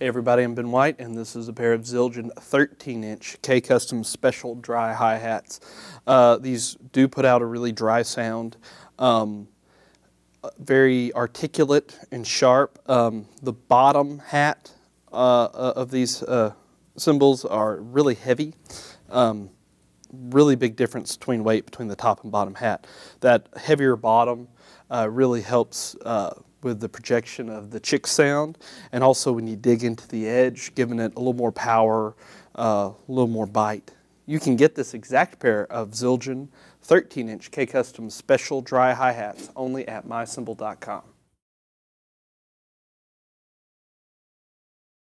Hey everybody, I'm Ben White and this is a pair of Zildjian 13-inch K-Custom Special Dry Hi-Hats. Uh, these do put out a really dry sound, um, uh, very articulate and sharp. Um, the bottom hat uh, uh, of these uh, cymbals are really heavy. Um, really big difference between weight between the top and bottom hat. That heavier bottom uh, really helps with the projection of the chick sound and also when you dig into the edge, giving it a little more power, uh, a little more bite. You can get this exact pair of Zildjian 13 inch K-Custom special dry hi-hats only at mycymbal.com.